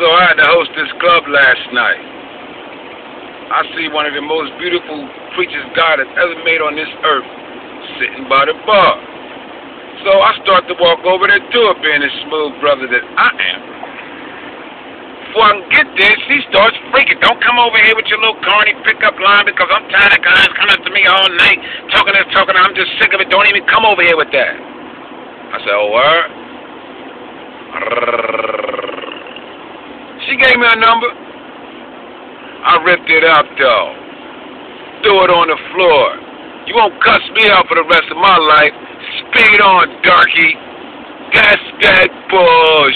So I had to host this club last night. I see one of the most beautiful creatures God has ever made on this earth sitting by the bar. So I start to walk over there to her, being the smooth brother that I am. Before I can get there, she starts freaking. Don't come over here with your little corny pickup line because I'm tired of guys coming up to me all night talking and talking. I'm just sick of it. Don't even come over here with that. I said, oh, word? She gave me a number. I ripped it up, though. Threw it on the floor. You won't cuss me out for the rest of my life. Speed on, darky. That's that bullshit.